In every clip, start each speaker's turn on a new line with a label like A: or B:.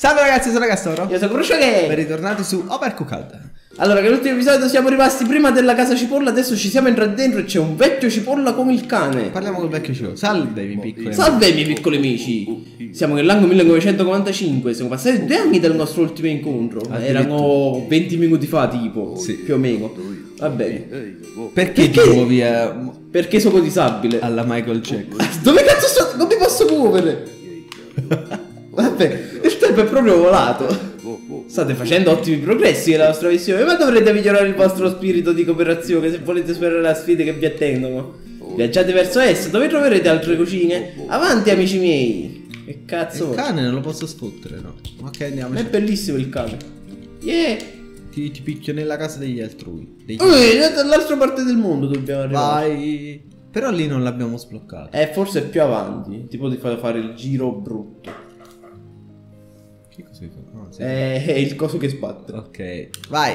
A: Salve ragazzi, sono Castoro.
B: Io sono Crucio che...
A: Ben ritornati su Overcooked.
B: Allora, che l'ultimo episodio siamo rimasti prima della casa cipolla, adesso ci siamo entrati dentro e c'è un vecchio cipolla come il cane.
A: Parliamo col vecchio cibo. Salve, i piccoli.
B: Salve miei piccoli amici! Siamo nell'anno 1995, siamo passati due anni dal nostro ultimo incontro. Erano 20 minuti fa tipo,
A: Sì.
B: più o meno. Va bene.
A: Perché,
B: Perché?
A: ti muovi a-
B: Perché sono disabile.
A: alla Michael Jackson?
B: Dove cazzo sto? Non mi posso muovere! Vabbè, tempo è proprio volato. State facendo ottimi progressi nella vostra missione, ma dovrete migliorare il vostro spirito di cooperazione se volete superare le sfide che vi attendono. Viaggiate verso est, dove troverete altre cucine. Avanti, amici miei! Che cazzo?
A: Il cane non lo posso sfottere, no? Ok, andiamo.
B: Ma è bellissimo il cane. Yeah!
A: Ti, ti picchio nella casa degli altrui. Degli-
B: Ui, dall'altra parte del mondo dobbiamo arrivare.
A: Vai. Però lì non l'abbiamo sbloccato.
B: Eh, forse più avanti. Tipo di far fare il giro brutto.
A: Che cosa hai fatto? No, sì.
B: Eh, È il coso che sbatte.
A: Ok, vai.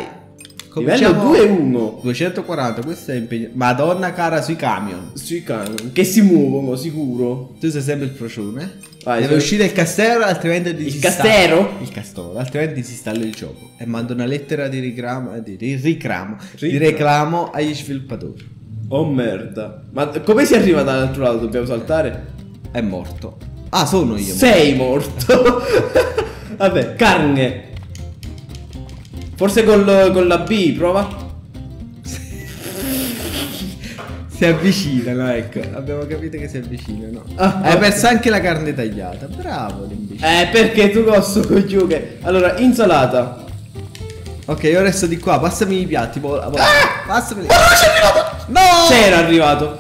B: Livello 2 e 1.
A: 240, questo è impegnato. Madonna cara sui camion.
B: Sui cani. Che si muovono, sicuro.
A: Tu sei sempre il procione.
B: Vai,
A: Deve
B: sei-
A: uscire il castero, altrimenti disinstalla-
B: castero?
A: Il castoro, altrimenti disinstalla il gioco. E manda una lettera di ricamo, di, ricamo, di reclamo agli sviluppatori.
B: Oh merda. Ma come si arriva dall'altro lato? Dobbiamo saltare?
A: È morto. Ah, sono io.
B: Sei morto. Vabbè, carne. Forse col, con la B, prova.
A: Si avvicinano, ecco. Abbiamo capito che si avvicinano.
B: Ah,
A: Hai perso anche la carne tagliata. Bravo l'imbecille.
B: Eh, perché tu costo coglione. Allora, insalata.
A: Ok, io resto di qua. Passami i piatti. Vola. Passami. No!
B: C'era arrivato.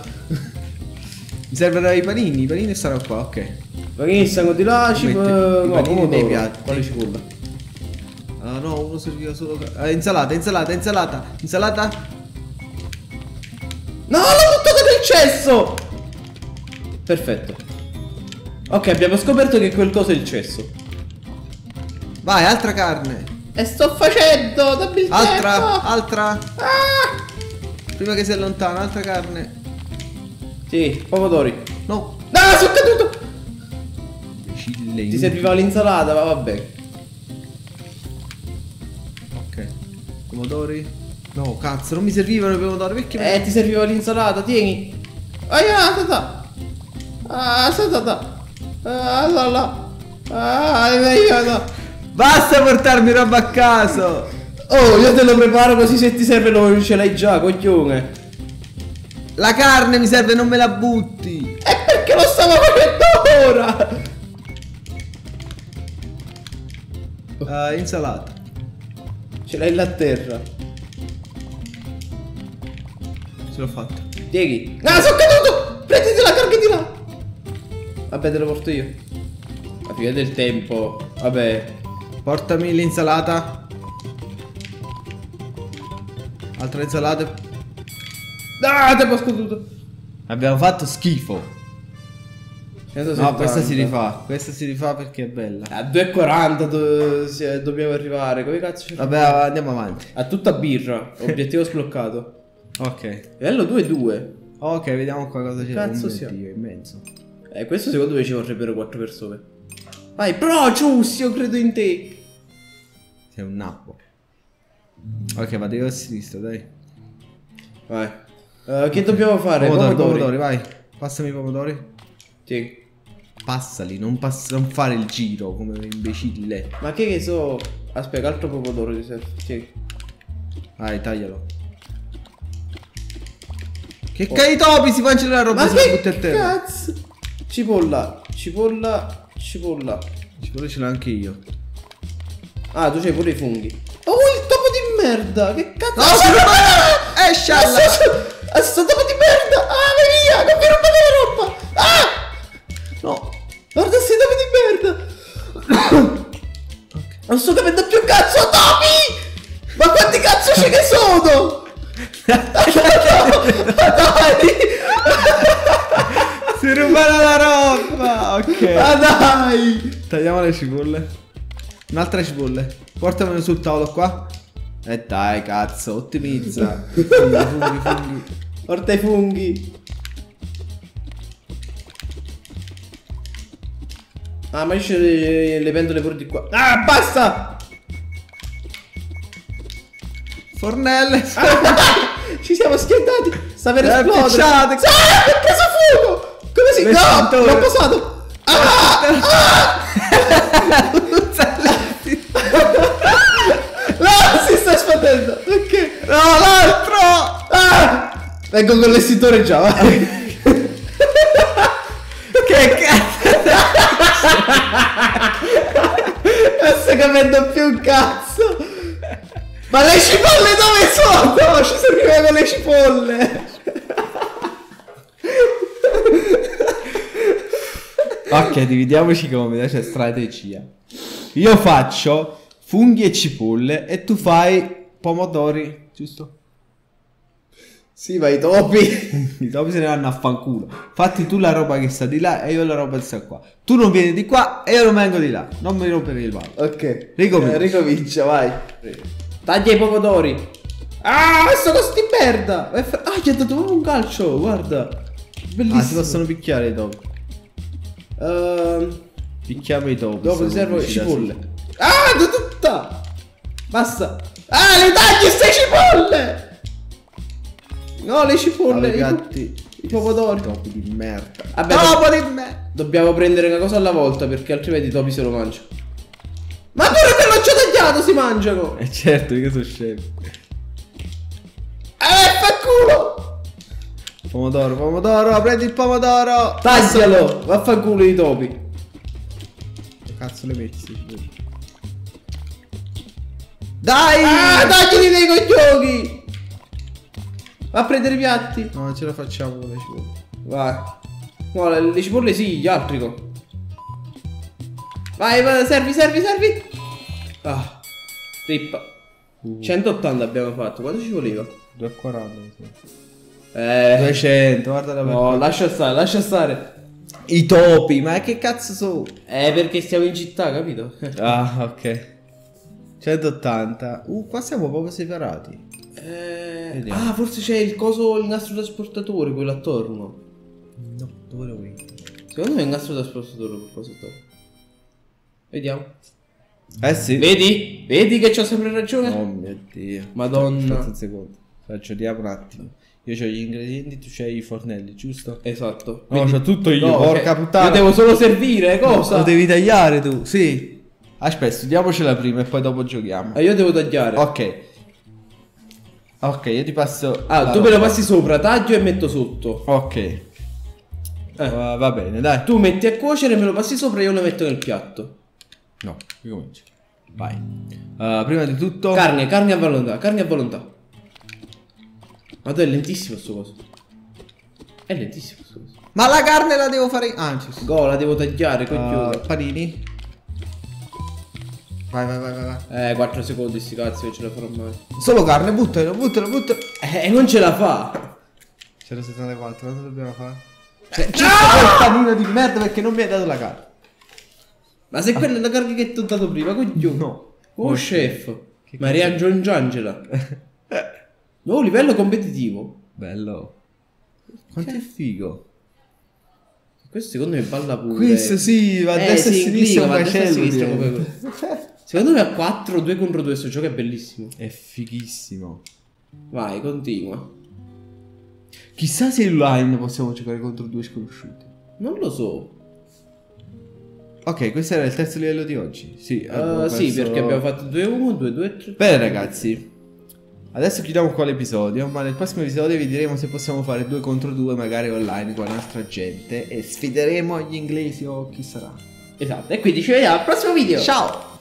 A: Mi servono i panini. I panini stanno qua, ok.
B: Che stanno di là?
A: Metti
B: Cipo...
A: i
B: No,
A: panini
B: pomodoro.
A: piatti.
B: Quale cipolla?
A: Ah no, uno serviva solo. Ah, insalata, insalata, insalata. Insalata.
B: No, l'ho buttato nel cesso! Perfetto. Ok, abbiamo scoperto che quel coso è il cesso.
A: Vai, altra carne.
B: E sto facendo, dammi il
A: Altra,
B: tempo!
A: altra.
B: Ah!
A: Prima che si allontana, altra carne.
B: Sì, pomodori.
A: No.
B: No, sono caduto! Ti serviva l'insalata, ma vabbè.
A: Ok. Pomodori. No, cazzo, non mi servivano i pomodori. Perché mi-
B: Eh, ti serviva l'insalata, tieni. Ah, ta ta. Ah, ta ta ta. Ah, la la. Ah, meglio no.
A: Basta portarmi roba a caso.
B: Oh, io te lo preparo così se ti serve lo ce l'hai già, coglione.
A: La carne mi serve, non me la butti.
B: E perché lo stavo facendo ora?
A: Ah, insalata.
B: Ce l'hai là a terra.
A: Ce l'ho fatta.
B: Tieni. Ah, sono caduto! Prenditi la carga di là. Vabbè, te lo porto io. La fine del tempo. Vabbè.
A: Portami l'insalata. Altra insalata.
B: Ah, te ho scaduto.
A: Abbiamo fatto schifo. No,
B: 170.
A: questa si rifà. Questa si rifà perché è bella.
B: A 2,40 do- si- dobbiamo arrivare. Come cazzo ci
A: Vabbè, andiamo avanti.
B: A tutta birra. Obiettivo sbloccato.
A: Ok.
B: Livello 2-2.
A: Ok, vediamo qua cosa c'è.
B: Cazzo sia.
A: Dio, immenso.
B: Eh, questo secondo me ci vorrebbero 4 persone. Vai, pro, Cius, io credo in te.
A: Sei un nappo. Ok, vado io a sinistra, dai.
B: Vai. Eh, che dobbiamo fare?
A: Pomodori,
B: Pomodori.
A: pomodori, vai. Passami i pomodori.
B: Sì.
A: Passali, non, pass- non fare il giro come imbecille.
B: Ma che che so... Aspetta, altro pomodoro di serve. Sì.
A: Vai, taglialo. Che cai topi si mangiano la roba
B: Ma che
A: a terra.
B: cazzo? Cipolla, cipolla, cipolla.
A: Ci ce l'ho anche io.
B: Ah, tu c'hai pure i funghi. Oh, il topo di merda! Che cazzo?
A: No,
B: sto topo di merda! Ah, vai via! Non mi rompete la roba! Ah!
A: No.
B: Guarda sti topi di merda! Non sto capendo più cazzo, topi! Ma quanti cazzo ce ne sono? Dai!
A: Si rubano la roba! Ok.
B: Ah dai!
A: Tagliamo le cipolle. Un'altra cipolle. Portamelo sul tavolo qua. E dai, cazzo, ottimizza. Funghi, funghi, funghi.
B: Porta i funghi. Ah, ma c'è le, le pentole pure di qua. Ah, basta!
A: Fornelle.
B: Ci siamo schiantati. Sta per
A: Eh,
B: esplodere. Ah, ho preso fuoco! Come si... No,
A: L'estintore.
B: l'ho posato! No, si sta espandendo. Perché?
A: No, l'altro.
B: Ah! Vengo con l'estintore già, vai.
A: Che cazzo.
B: Non sto capendo più un cazzo. Ma le cipolle dove sono? Ci sono arrivato con le cipolle.
A: Ok, dividiamoci come c'è strategia. Io faccio funghi e cipolle e tu fai pomodori, giusto?
B: Sì, ma i topi.
A: I topi se ne vanno a fanculo. Fatti tu la roba che sta di là e io la roba che sta qua. Tu non vieni di qua e io non vengo di là. Non mi rompere il ballo.
B: Ok.
A: Ricomincia.
B: Eh, ricomincia, vai. Taglia i pomodori. Ah, sono sti merda. Ah, gli ha dato proprio un calcio, guarda. Bellissimo.
A: Ah, si possono picchiare i topi.
B: Ehm,
A: Picchiamo i topi.
B: dopo ti servono cipolle. Ah, tutta. Basta. Ah, le tagli ste cipolle. No, le cipolle. I,
A: gatti.
B: i pomodori.
A: Topi di merda.
B: Vabbè,
A: Topo di merda.
B: Dobbiamo prendere una cosa alla volta perché altrimenti i topi se lo mangiano. Ma pure quello già tagliato si mangiano.
A: E certo, io sono scemo.
B: Eh, fa culo.
A: Pomodoro, pomodoro, prendi il pomodoro.
B: Taglialo. Vaffanculo i topi.
A: Che cazzo le metti? Dai!
B: Ah, tagliali dei coglioni. Va a prendere i piatti.
A: No, non ce la facciamo con le cipolle.
B: Vai. No, le, le cipolle sì, gli altri no. Vai, vai, servi, servi, servi. Ah. Rippa. 180 abbiamo fatto. Quanto ci voleva?
A: 2,40 mi sa.
B: Eh.
A: 200, guarda la
B: No, lascia stare, lascia stare.
A: I topi, ma che cazzo sono?
B: Eh, perché stiamo in città, capito?
A: Ah, ok. 180. Uh, qua siamo proprio separati.
B: Eh, ah, forse c'è il coso, il nastro trasportatore, quello attorno.
A: No, dove lo vedi?
B: Secondo me è il nastro trasportatore quel coso attorno. Vediamo.
A: Eh sì.
B: Vedi? Vedi che c'ho sempre ragione?
A: Oh mio dio.
B: Madonna.
A: Aspetta un secondo. Ragioniamo un attimo. Io ho gli ingredienti, tu c'hai i fornelli, giusto?
B: Esatto.
A: No, c'ho tutto io,
B: No,
A: porca
B: cioè,
A: puttana.
B: Io devo solo servire, cosa?
A: Lo devi tagliare tu, sì. Aspetta, studiamocela prima e poi dopo giochiamo.
B: Ah, io devo tagliare.
A: Ok. Ok, io ti passo.
B: Ah, tu me lo
A: roba.
B: passi sopra, taglio e metto sotto.
A: Ok.
B: Eh.
A: Va, va bene, dai.
B: Tu metti a cuocere, me lo passi sopra e io lo metto nel piatto.
A: No, ricomincio. Vai. Uh, prima di tutto.
B: Carne, carne a volontà, carne a volontà. Ma tu è lentissimo sto coso. È lentissimo sto coso.
A: Ma la carne la devo fare. Ah, ci.
B: Go, la devo tagliare, coglione.
A: Uh, panini. Vai, vai, vai, vai.
B: Eh, 4 secondi sti cazzi, che ce la farò mai.
A: Solo carne, buttalo, buttalo, buttalo.
B: Eh, non ce la fa.
A: C'era 74, quanto dobbiamo fare? Cioè, c'è quel panino di merda perché non mi hai dato la carne.
B: Ma se quella è la carne che ti ho dato prima, coglione.
A: No.
B: Oh, chef.
A: Che
B: Maria Giangela. Nuovo livello competitivo.
A: Bello. Quanto è figo.
B: Questo secondo me balla pure.
A: Questo sì, va a
B: Eh,
A: destra e a sinistra
B: va a destra e a sinistra. Secondo me a 4, 2 contro 2 questo gioco è bellissimo.
A: È fighissimo.
B: Vai, continua.
A: Chissà se online possiamo giocare contro due sconosciuti.
B: Non lo so.
A: Ok, questo era il terzo livello di oggi. Sì,
B: Uh, sì,
A: perso-
B: perché abbiamo fatto 2 1, 2 2 3.
A: Bene ragazzi, adesso chiudiamo qua l'episodio, ma nel prossimo episodio vi diremo se possiamo fare due contro due magari online con la nostra gente e sfideremo gli inglesi o chi sarà.
B: Esatto, e quindi ci vediamo al prossimo video.
A: Ciao!